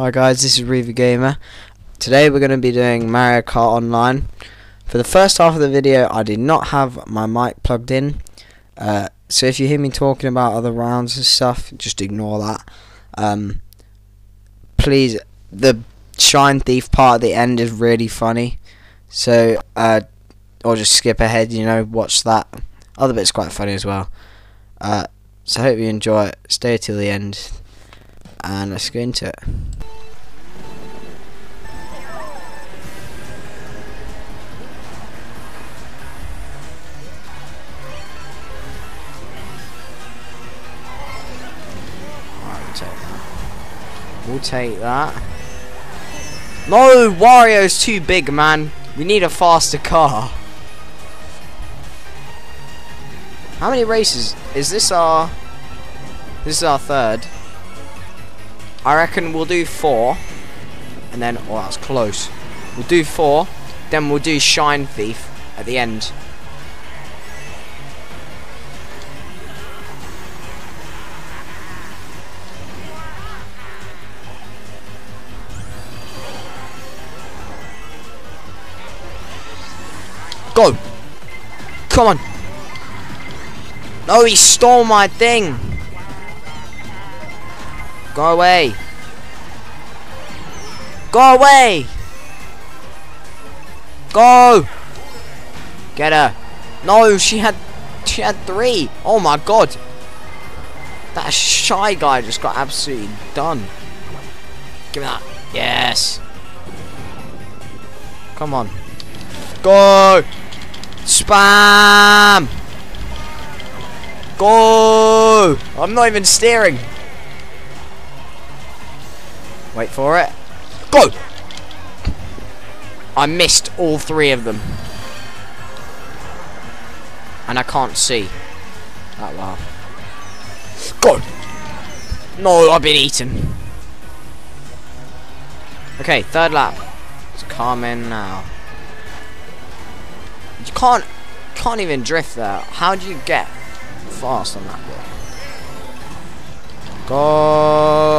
Hi guys, this is Riva Gamer. Today we're going to be doing Mario Kart Online. For the first half of the video, I did not have my mic plugged in. Uh, so if you hear me talking about other rounds and stuff, just ignore that. Um, please, the Shine Thief part at the end is really funny. So, uh, or just skip ahead, you know, watch that. Other bit's quite funny as well. Uh, so I hope you enjoy it. Stay till the end. And let's go into it. Alright, we'll take that. We'll take that. No, Wario's too big, man. We need a faster car. How many races? Is this our... This is our third. I reckon we'll do four. And then... Oh, that's close. We'll do four. Then we'll do Shine Thief at the end. Go! Come on! No, he stole my thing! Go away! Go away! Go! Get her! No, she had she had three! Oh my god! That shy guy just got absolutely done. Give me that. Yes! Come on. Go! Spam! Go! I'm not even steering. Wait for it. Go! I missed all three of them. And I can't see. That well. Go! No, I've been eaten. Okay, third lap. Let's calm in now. You can't can't even drift there. How do you get fast on that? Go!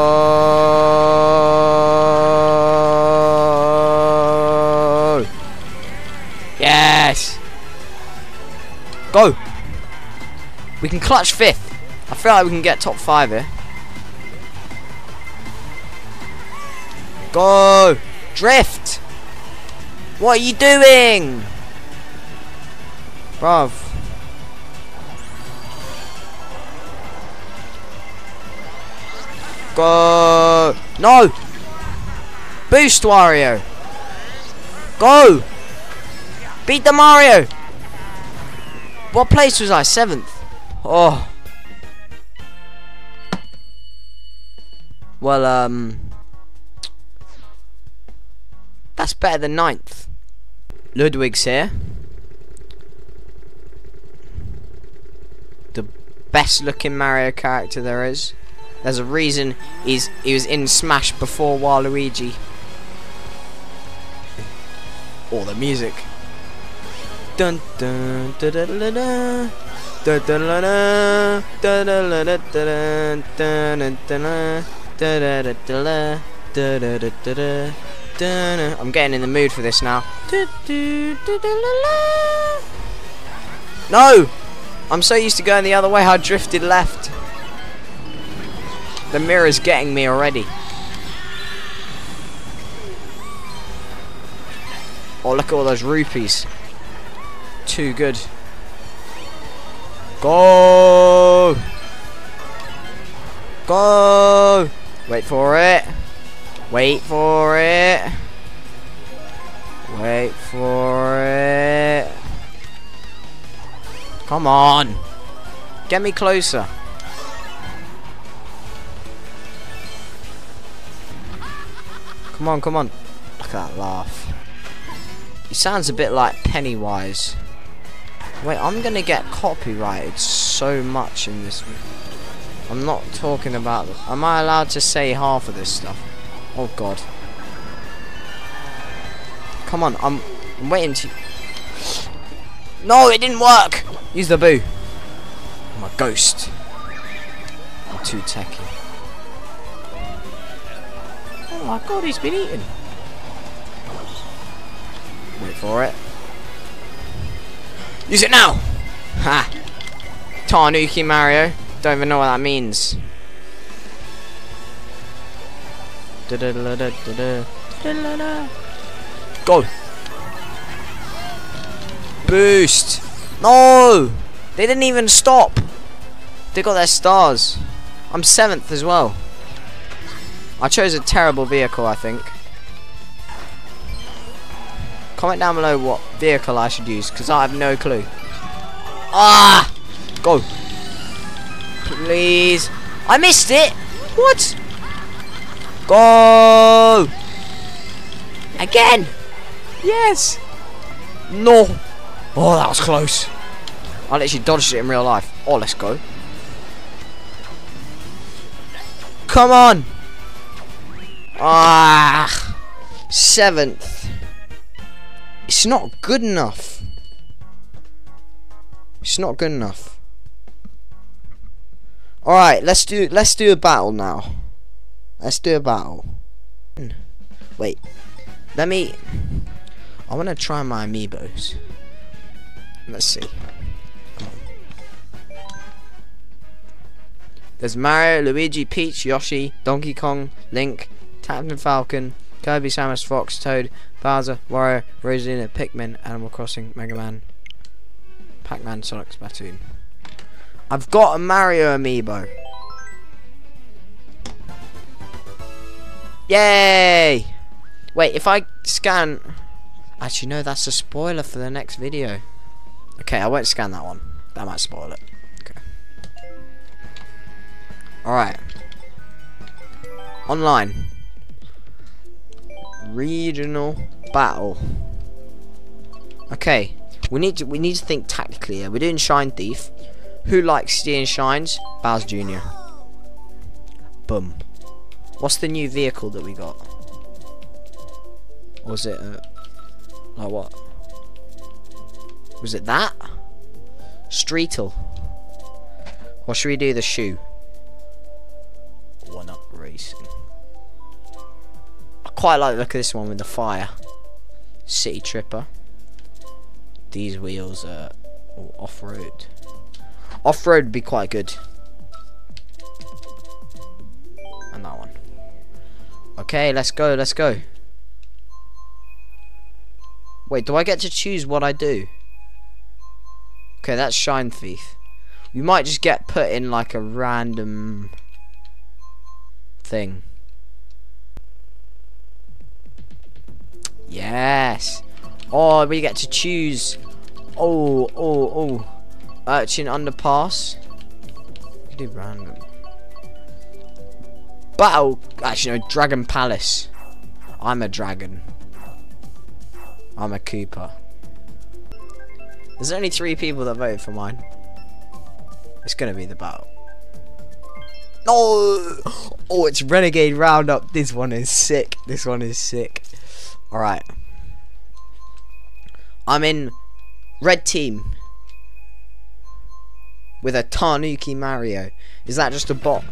Go! We can clutch fifth. I feel like we can get top five here. Go! Drift! What are you doing? Bruv. Go! No! Boost Wario! Go! Beat the Mario! What place was I? Seventh. Oh. Well, um... That's better than ninth. Ludwig's here. The best looking Mario character there is. There's a reason he's he was in Smash before Waluigi. Or the music. Dun dun da da da da. Da da da da da da da da da da da da da da da da da da da I'm getting in the mood for this now. No! I'm so used to going the other way, I drifted left. The mirror's getting me already. Oh, look at all those rupees. Too good. Go! Go! Wait for it. Wait for it. Wait for it. Come on. Get me closer. Come on, come on. Look at that laugh. He sounds a bit like Pennywise. Wait, I'm gonna get copyrighted so much in this. I'm not talking about. Am I allowed to say half of this stuff? Oh God. Come on, I'm. I'm waiting to. No, it didn't work. Use the boo. Oh, I'm a ghost. I'm too techy. Oh my god, he's been eaten. Wait for it. Use it now! Ha! Tanuki Mario. Don't even know what that means. Go! Boost! No! They didn't even stop! They got their stars. I'm seventh as well. I chose a terrible vehicle, I think. Comment down below what vehicle I should use, because I have no clue. Ah! Go. Please. I missed it! What? Go! Again! Yes! No! Oh, that was close. I literally dodged it in real life. Oh, let's go. Come on! Ah! Seventh. It's not good enough. It's not good enough. Alright, let's do let's do a battle now. Let's do a battle. Wait. Let me I wanna try my amiibos. Let's see. There's Mario, Luigi, Peach, Yoshi, Donkey Kong, Link, Captain Falcon, Kirby, Samus, Fox, Toad, Bowser, Wario, Rosalina, Pikmin, Animal Crossing, Mega Man, Pac-Man, Sonic, Splatoon. I've got a Mario amiibo. Yay! Wait, if I scan... Actually, no, that's a spoiler for the next video. Okay, I won't scan that one. That might spoil it. Okay. Alright. Online. Regional battle. Okay. We need to we need to think tactically here. We're doing Shine Thief. Who likes stealing shines? Bowser Jr. Boom. What's the new vehicle that we got? was it uh, like what? Was it that? Streetle. Or should we do the shoe? one up racing. Quite like the look of this one with the fire. City Tripper. These wheels are off-road. Off-road would be quite good. And that one. Okay, let's go, let's go. Wait, do I get to choose what I do? Okay, that's Shine Thief. We might just get put in like a random thing. Yes. Oh, we get to choose. Oh, oh, oh. Urchin Underpass. We do random. Battle. Oh, actually, no. Dragon Palace. I'm a dragon. I'm a Koopa. There's only three people that voted for mine. It's gonna be the battle. Oh, oh, it's Renegade Roundup. This one is sick. This one is sick. Alright. I'm in red team. With a Tanuki Mario. Is that just a bot?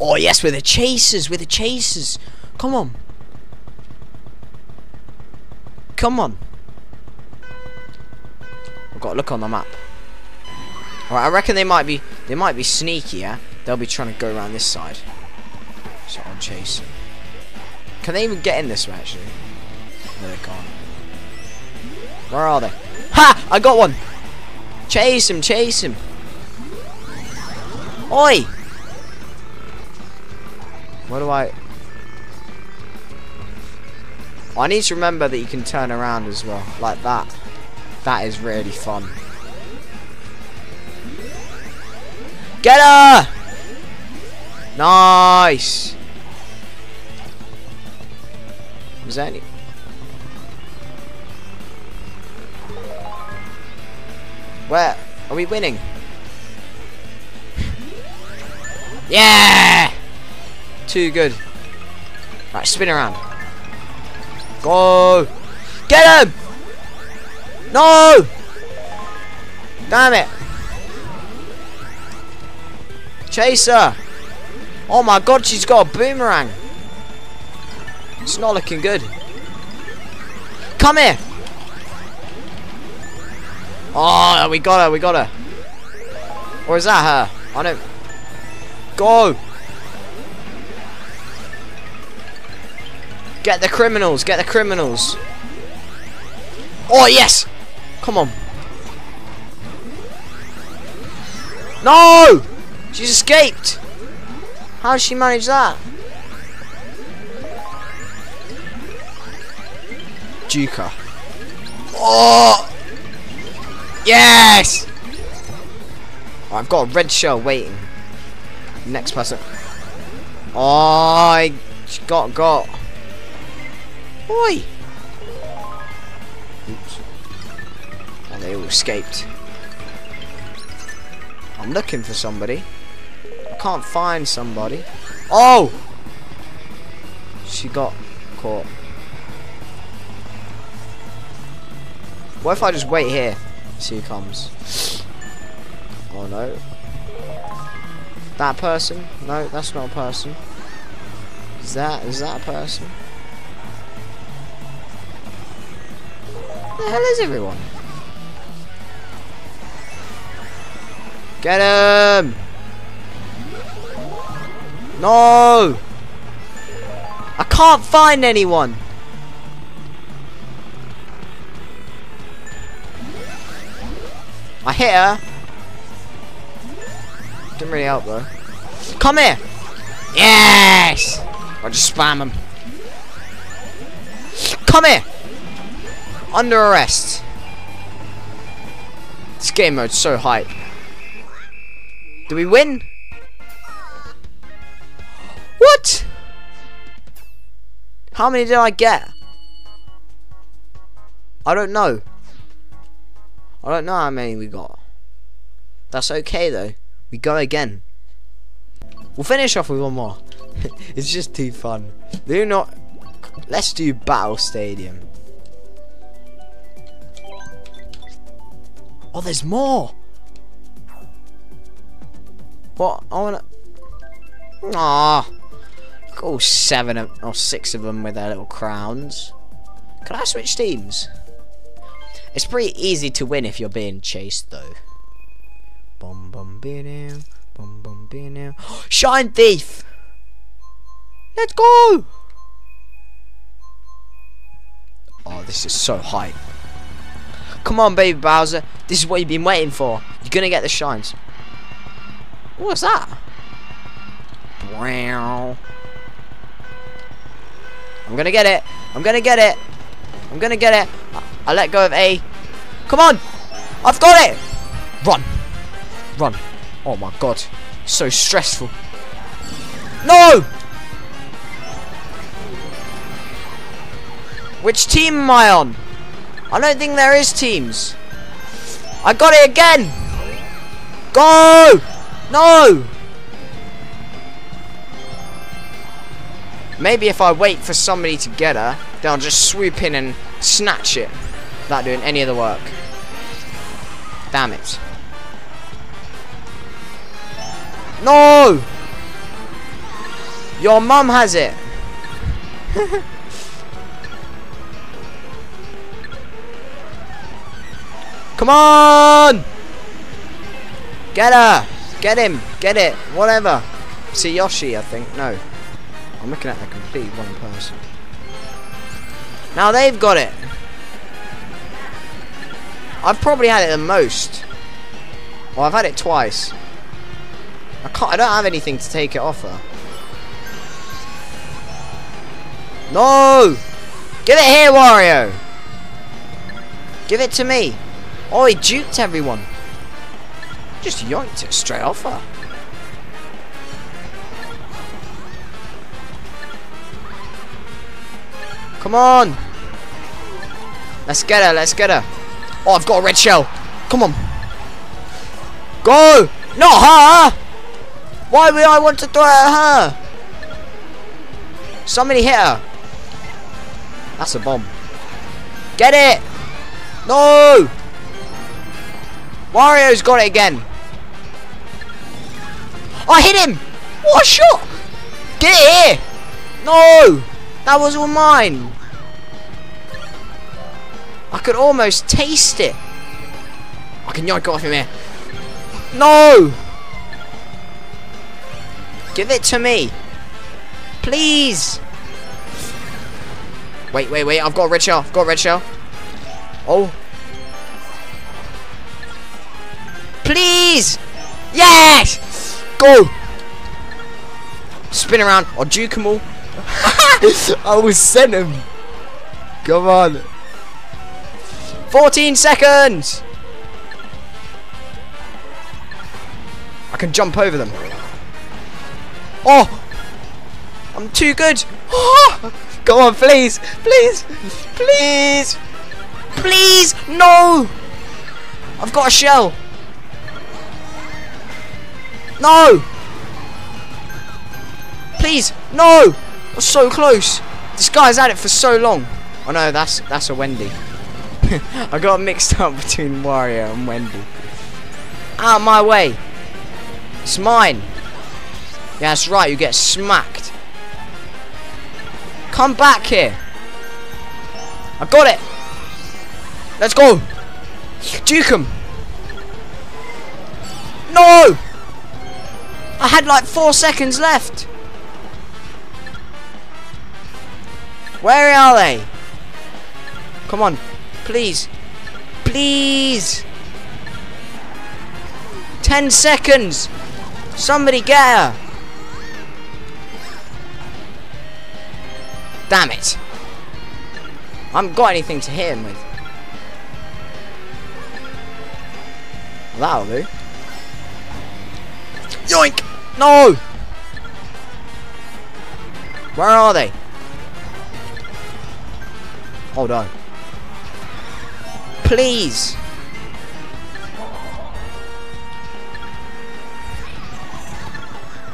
Oh, yes, we're the chasers. we're the chasers. Come on. Come on. I've got to look on the map. Alright, I reckon they might be they might be sneaky, yeah? They'll be trying to go around this side. So I'll chase them. Can they even get in this way actually? No they can't. Where are they? Ha! I got one! Chase him, chase him! Oi! What do I... I need to remember that you can turn around as well, like that. That is really fun. Get her! Nice! Any? Where? Are we winning? yeah! Too good. Right, spin around. Go! Get him! No! Damn it! Chaser! Oh my god, she's got a boomerang. It's not looking good. Come here. Oh, we got her, we got her. Or is that her? I don't... Go! Get the criminals, get the criminals. Oh, yes! Come on. No! She's escaped. How did she manage that? Juka. Oh! Yes! I've got a red shell waiting. Next person. Oh, I got got. Oi! Oops. And they all escaped. I'm looking for somebody. I can't find somebody. Oh! She got caught. What if I just wait here? See who comes. Oh no. That person? No, that's not a person. Is that is that a person? Where the hell is everyone? Get him! No! I can't find anyone! Hit her. Didn't really help though. Come here! Yes! I'll just spam him. Come here! Under arrest. This game mode's so hype. Do we win? What? How many did I get? I don't know. I don't know how many we got. That's okay though. We go again. We'll finish off with one more. it's just too fun. Do not. Let's do Battle Stadium. Oh, there's more. What? I wanna. Ah, all seven of, or six of them with their little crowns. Can I switch teams? It's pretty easy to win if you're being chased, though. Bum bum bum bum Shine thief. Let's go. Oh, this is so hype. Come on, baby Bowser. This is what you've been waiting for. You're gonna get the shines. What's that? Wow. I'm gonna get it. I'm gonna get it. I'm gonna get it. I let go of A. Come on! I've got it! Run! Run. Oh my god. So stressful. No! Which team am I on? I don't think there is teams. I got it again! Go! No! Maybe if I wait for somebody to get her, then I'll just swoop in and snatch it without doing any of the work. Damn it. No! Your mum has it. Come on! Get her! Get him! Get it! Whatever. See Yoshi, I think. No. I'm looking at the complete wrong person. Now they've got it. I've probably had it the most. Well, I've had it twice. I can't. I don't have anything to take it off her. No! Give it here, Wario! Give it to me. Oh, he duped everyone. Just yoinked it straight off her. Come on! Let's get her, let's get her. Oh, I've got a red shell. Come on. Go! Not her! Why would I want to throw it at her? Somebody hit her. That's a bomb. Get it! No! Wario's got it again. I hit him! What a shot! Get here! No! That was all mine. I could almost taste it. I can yoink off him here. No! Give it to me. Please. Wait, wait, wait. I've got a red shell. I've got a red shell. Oh. Please. Yes. Go. Spin around or juke them all. I will sent him. Come on. 14 seconds. I can jump over them. Oh! I'm too good. Oh! Go on, please, please, please, please, no! I've got a shell. No! Please, no! I'm so close. This guy's had it for so long. Oh no, that's that's a Wendy. I got mixed up between Wario and Wendy. Out of my way. It's mine. Yeah, that's right, you get smacked. Come back here. I got it. Let's go. Duke him. No! I had like four seconds left. Where are they? Come on. Please. Please. Ten seconds. Somebody get her! Damn it! I haven't got anything to hit him with. That'll do. Yoink! No! Where are they? Hold on. Please!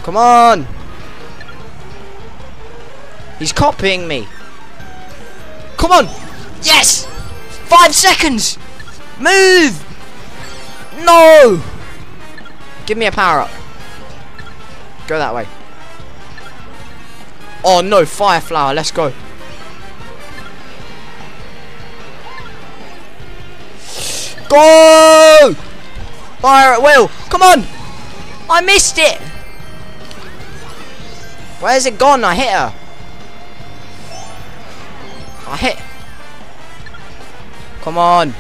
Come on! He's copying me. Come on! Yes! Five seconds! Move! No! Give me a power up. Go that way. Oh no, fire flower, let's go. Go! Fire at will. Come on! I missed it! Where's it gone? I hit her. I hit. Come on.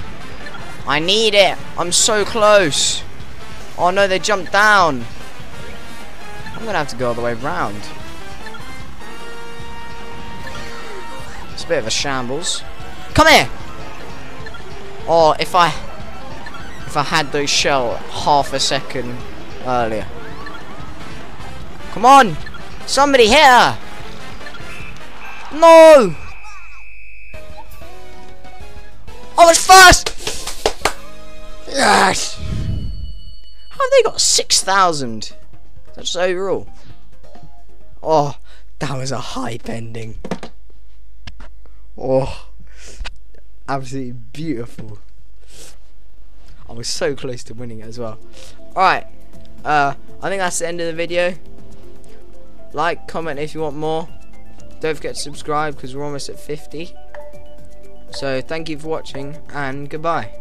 I need it. I'm so close. Oh no, they jumped down. I'm gonna have to go all the way round. It's a bit of a shambles. Come here. Oh, if I if I had those shell half a second earlier. Come on. Somebody hit her! No! I was first! Yes! How have they got 6,000? That's overall. Oh, that was a hype ending. Oh, absolutely beautiful. I was so close to winning as well. Alright, uh, I think that's the end of the video. Like, comment if you want more. Don't forget to subscribe because we're almost at 50. So thank you for watching and goodbye.